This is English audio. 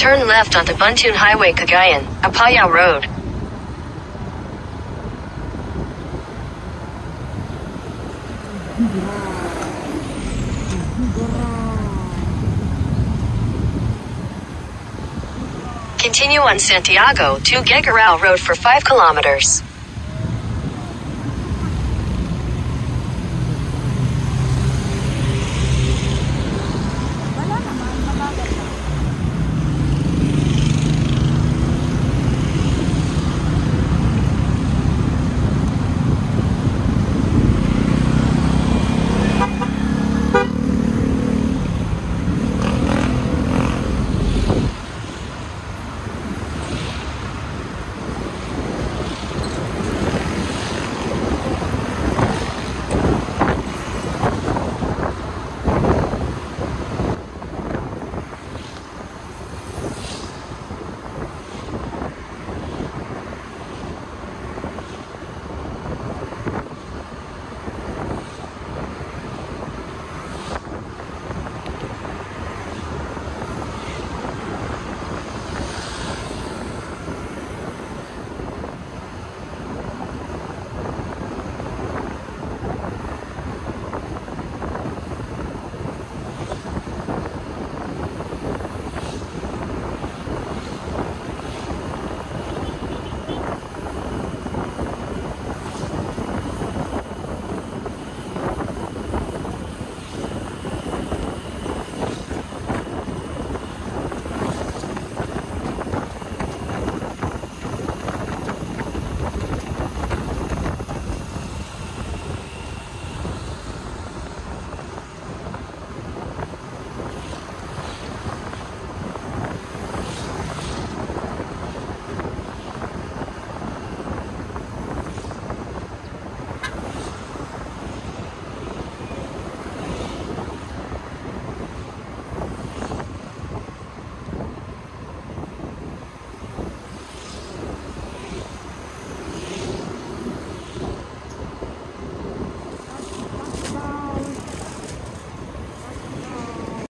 Turn left onto Buntun Highway Cagayan, Apayao Road. Continue on Santiago to Gegarao Road for 5 kilometers.